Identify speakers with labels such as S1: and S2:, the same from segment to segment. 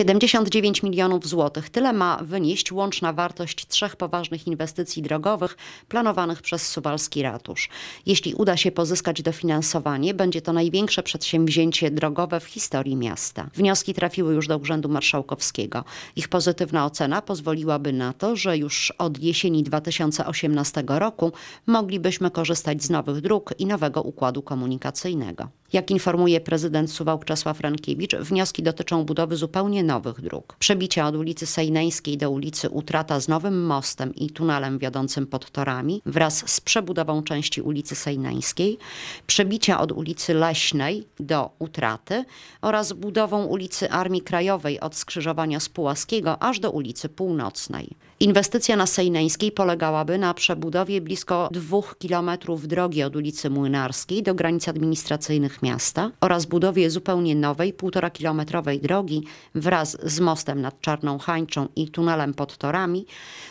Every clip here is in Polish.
S1: 79 milionów złotych. Tyle ma wynieść łączna wartość trzech poważnych inwestycji drogowych planowanych przez Suwalski Ratusz. Jeśli uda się pozyskać dofinansowanie, będzie to największe przedsięwzięcie drogowe w historii miasta. Wnioski trafiły już do Urzędu Marszałkowskiego. Ich pozytywna ocena pozwoliłaby na to, że już od jesieni 2018 roku moglibyśmy korzystać z nowych dróg i nowego układu komunikacyjnego. Jak informuje prezydent Suwałk Czesław Rankiewicz, wnioski dotyczą budowy zupełnie nowych dróg. Przebicia od ulicy Sejneńskiej do ulicy Utrata z nowym mostem i tunelem wiodącym pod torami wraz z przebudową części ulicy Sejneńskiej, przebicia od ulicy Leśnej do Utraty oraz budową ulicy Armii Krajowej od skrzyżowania z Pułaskiego aż do ulicy Północnej. Inwestycja na Sejneńskiej polegałaby na przebudowie blisko dwóch kilometrów drogi od ulicy Młynarskiej do granic administracyjnych miasta oraz budowie zupełnie nowej, półtora kilometrowej drogi wraz z mostem nad Czarną Hańczą i tunelem pod torami,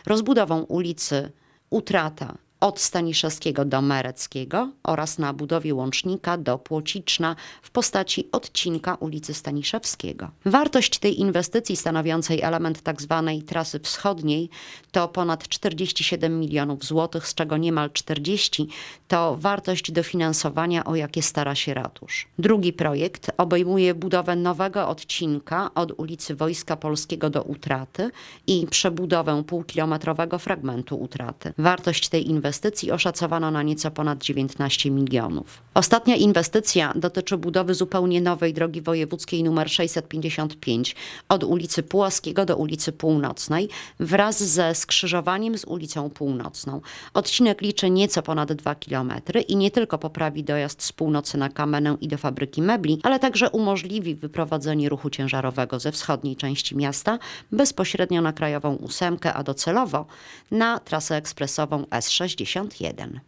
S1: rozbudową ulicy Utrata od Staniszewskiego do Mereckiego oraz na budowie łącznika do Płociczna w postaci odcinka ulicy Staniszewskiego. Wartość tej inwestycji stanowiącej element tzw. Tak trasy wschodniej to ponad 47 milionów złotych, z czego niemal 40 to wartość dofinansowania, o jakie stara się ratusz. Drugi projekt obejmuje budowę nowego odcinka od ulicy Wojska Polskiego do Utraty i przebudowę półkilometrowego fragmentu Utraty. Wartość tej inwestycji inwestycji oszacowano na nieco ponad 19 milionów. Ostatnia inwestycja dotyczy budowy zupełnie nowej drogi wojewódzkiej nr 655 od ulicy Pułaskiego do ulicy Północnej wraz ze skrzyżowaniem z ulicą Północną. Odcinek liczy nieco ponad 2 km i nie tylko poprawi dojazd z północy na Kamenę i do fabryki mebli, ale także umożliwi wyprowadzenie ruchu ciężarowego ze wschodniej części miasta bezpośrednio na krajową ósemkę, a docelowo na trasę ekspresową S60. 61.